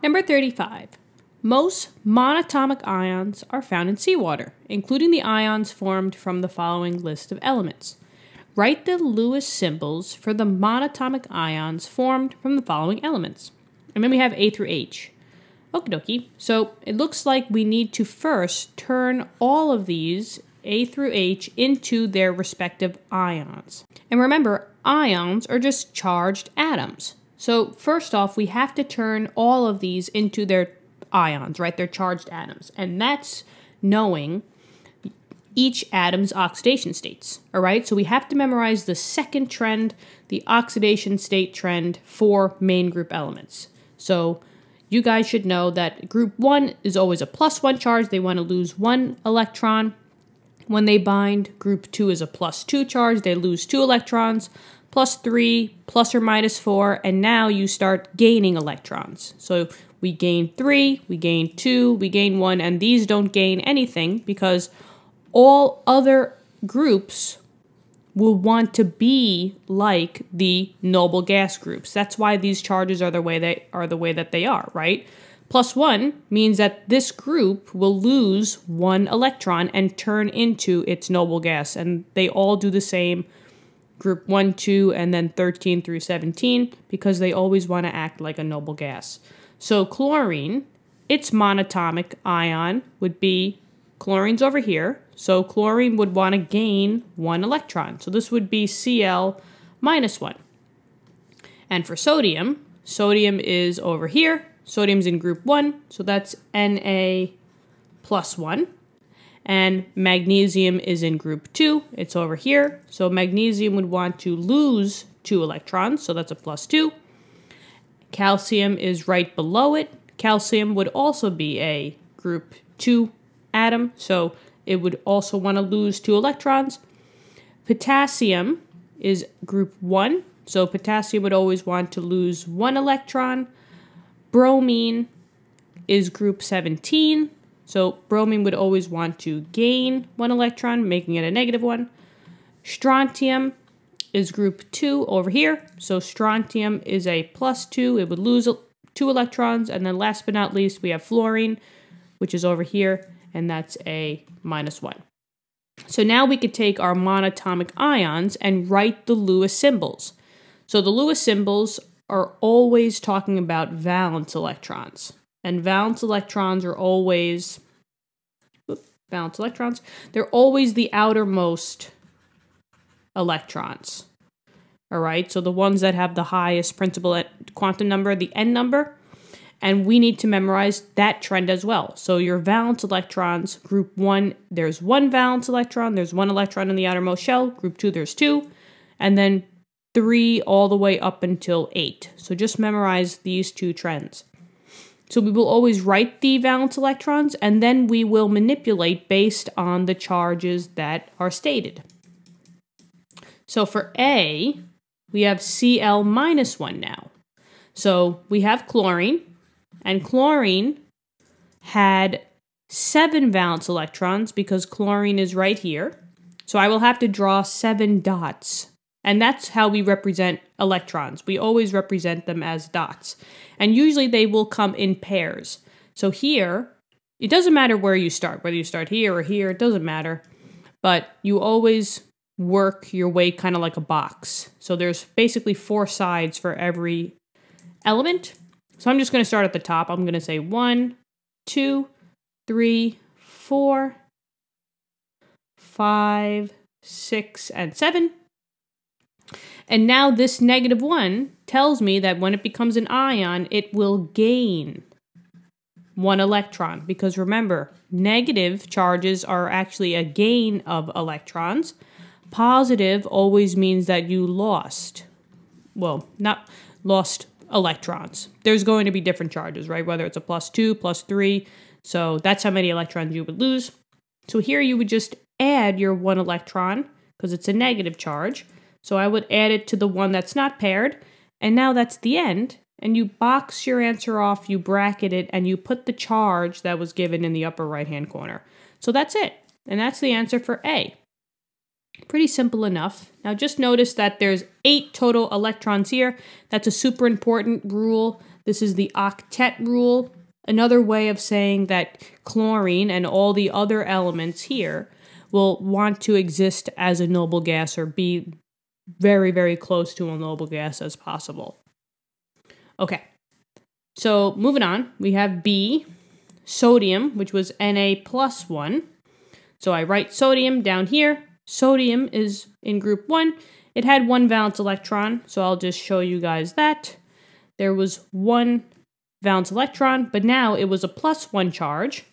Number 35. Most monatomic ions are found in seawater, including the ions formed from the following list of elements. Write the Lewis symbols for the monatomic ions formed from the following elements. And then we have A through H. Okie dokie. So it looks like we need to first turn all of these, A through H, into their respective ions. And remember, ions are just charged atoms. So first off, we have to turn all of these into their ions, right? They're charged atoms. And that's knowing each atom's oxidation states. All right, so we have to memorize the second trend, the oxidation state trend for main group elements. So you guys should know that group one is always a plus one charge. They want to lose one electron when they bind. Group two is a plus two charge. They lose two electrons, plus three, plus or minus four, and now you start gaining electrons. So we gain three, we gain two, we gain one, and these don't gain anything because all other groups will want to be like the noble gas groups. That's why these charges are the way they are the way that they are, right? Plus one means that this group will lose one electron and turn into its noble gas, and they all do the same group 1, 2, and then 13 through 17 because they always want to act like a noble gas. So chlorine, its monatomic ion would be chlorine's over here, so chlorine would want to gain one electron. So this would be Cl minus one. And for sodium, sodium is over here. Sodium's in group one, so that's Na plus one. And magnesium is in group two, it's over here. So magnesium would want to lose two electrons, so that's a plus two. Calcium is right below it. Calcium would also be a group two atom, so it would also want to lose two electrons. Potassium is group 1, so potassium would always want to lose one electron. Bromine is group 17, so bromine would always want to gain one electron, making it a negative one. Strontium is group 2 over here, so strontium is a plus 2, it would lose two electrons. And then last but not least, we have fluorine, which is over here and that's a minus 1. So now we could take our monatomic ions and write the Lewis symbols. So the Lewis symbols are always talking about valence electrons. And valence electrons are always valence electrons. They're always the outermost electrons. All right, so the ones that have the highest principal quantum number, the n number, and we need to memorize that trend as well. So your valence electrons, group one, there's one valence electron, there's one electron in the outermost shell. Group two, there's two. And then three all the way up until eight. So just memorize these two trends. So we will always write the valence electrons and then we will manipulate based on the charges that are stated. So for A, we have Cl minus 1 now. So we have chlorine, and chlorine had seven valence electrons because chlorine is right here. So I will have to draw seven dots. And that's how we represent electrons. We always represent them as dots. And usually they will come in pairs. So here, it doesn't matter where you start, whether you start here or here, it doesn't matter. But you always work your way kind of like a box. So there's basically four sides for every element. So I'm just going to start at the top. I'm going to say one, two, three, four, five, six, and seven. And now this negative one tells me that when it becomes an ion, it will gain one electron. Because remember, negative charges are actually a gain of electrons. Positive always means that you lost. Well, not lost electrons. There's going to be different charges, right? Whether it's a plus two, plus three. So that's how many electrons you would lose. So here you would just add your one electron because it's a negative charge. So I would add it to the one that's not paired. And now that's the end. And you box your answer off, you bracket it, and you put the charge that was given in the upper right hand corner. So that's it. And that's the answer for A. Pretty simple enough. Now just notice that there's eight total electrons here. That's a super important rule. This is the octet rule. Another way of saying that chlorine and all the other elements here will want to exist as a noble gas or be very, very close to a noble gas as possible. Okay, so moving on, we have B, sodium, which was Na plus 1. So I write sodium down here. Sodium is in group 1. It had one valence electron, so I'll just show you guys that. There was one valence electron, but now it was a plus 1 charge,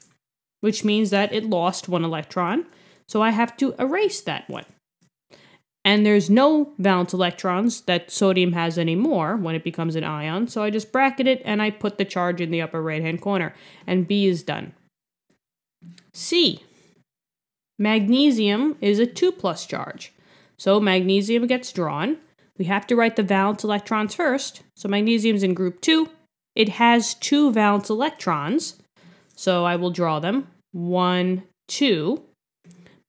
which means that it lost one electron. So I have to erase that one. And there's no valence electrons that sodium has anymore when it becomes an ion, so I just bracket it and I put the charge in the upper right hand corner, and B is done. C. Magnesium is a 2 plus charge. So magnesium gets drawn. We have to write the valence electrons first. So magnesium's in group 2. It has two valence electrons. So I will draw them. 1, 2.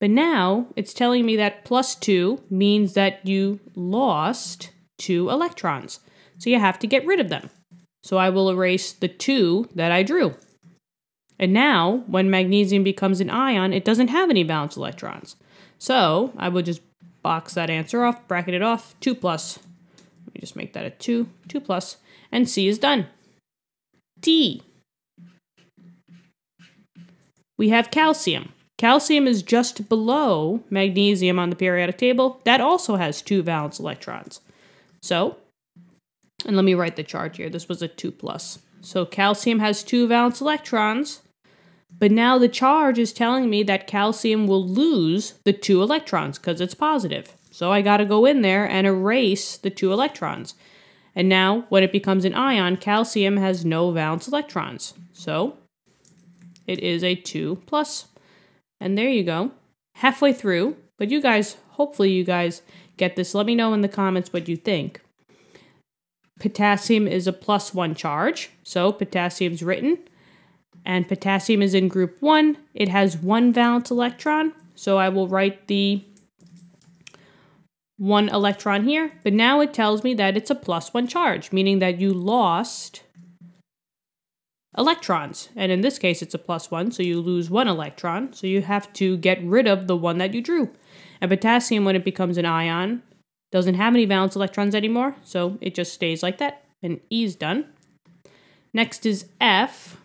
But now it's telling me that plus 2 means that you lost two electrons. So you have to get rid of them. So I will erase the 2 that I drew. And now, when magnesium becomes an ion, it doesn't have any valence electrons. So I will just box that answer off, bracket it off, 2 plus. Let me just make that a 2, 2 plus, and C is done. D. We have calcium. Calcium is just below magnesium on the periodic table. That also has two valence electrons. So, and let me write the charge here. This was a 2 plus. So calcium has two valence electrons, but now the charge is telling me that calcium will lose the two electrons because it's positive. So I got to go in there and erase the two electrons. And now, when it becomes an ion, calcium has no valence electrons. So it is a 2 plus. And there you go. Halfway through, but you guys, hopefully you guys get this. Let me know in the comments what you think. Potassium is a plus one charge, so potassium's written. And potassium is in group one. It has one valence electron, so I will write the one electron here. But now it tells me that it's a plus one charge, meaning that you lost electrons. And in this case, it's a plus one, so you lose one electron. So you have to get rid of the one that you drew. And potassium, when it becomes an ion, doesn't have any valence electrons anymore, so it just stays like that. And E is done. Next is F,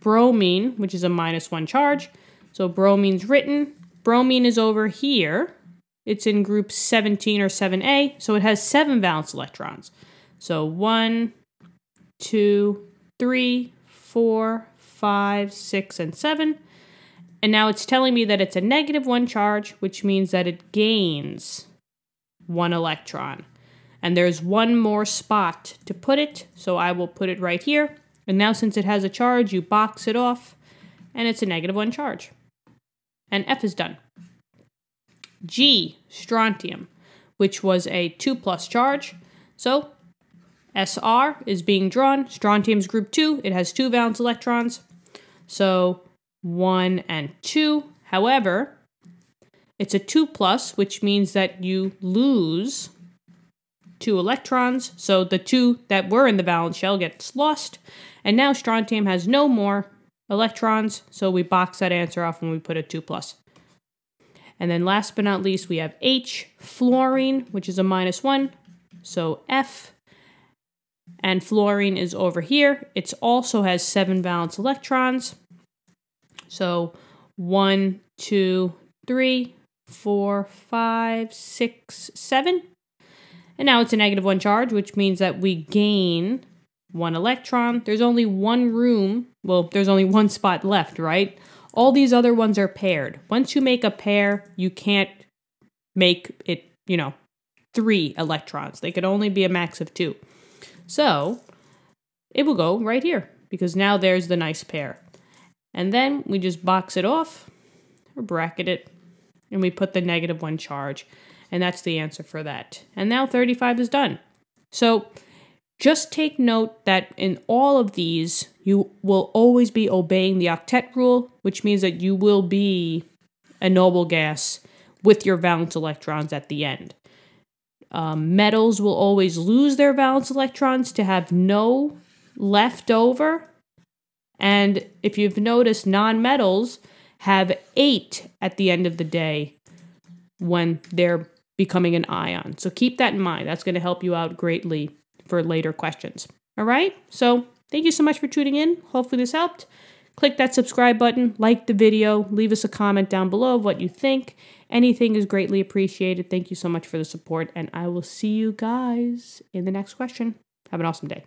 bromine, which is a minus one charge. So bromine's written. Bromine is over here. It's in group 17 or 7A, so it has seven valence electrons. So one, two, three, four, five, six, and seven. And now it's telling me that it's a negative one charge, which means that it gains one electron. And there's one more spot to put it, so I will put it right here. And now since it has a charge, you box it off, and it's a negative one charge. And F is done. G, strontium, which was a 2 plus charge. So SR is being drawn. Strontium's group 2. It has two valence electrons. So 1 and 2. However, it's a 2 plus, which means that you lose two electrons. So the two that were in the valence shell gets lost. And now strontium has no more electrons. So we box that answer off when we put a 2 plus. And then last but not least, we have H, fluorine, which is a minus 1. So F and fluorine is over here. It also has seven valence electrons. So one, two, three, four, five, six, seven. And now it's a negative one charge, which means that we gain one electron. There's only one room. Well, there's only one spot left, right? All these other ones are paired. Once you make a pair, you can't make it, you know, three electrons. They could only be a max of two. So it will go right here because now there's the nice pair. And then we just box it off or bracket it and we put the negative one charge. And that's the answer for that. And now 35 is done. So just take note that in all of these, you will always be obeying the octet rule, which means that you will be a noble gas with your valence electrons at the end. Um, metals will always lose their valence electrons to have no left over. And if you've noticed, nonmetals have eight at the end of the day when they're becoming an ion. So keep that in mind. That's going to help you out greatly for later questions. All right? So thank you so much for tuning in. Hopefully, this helped. Click that subscribe button, like the video, leave us a comment down below of what you think. Anything is greatly appreciated. Thank you so much for the support, and I will see you guys in the next question. Have an awesome day.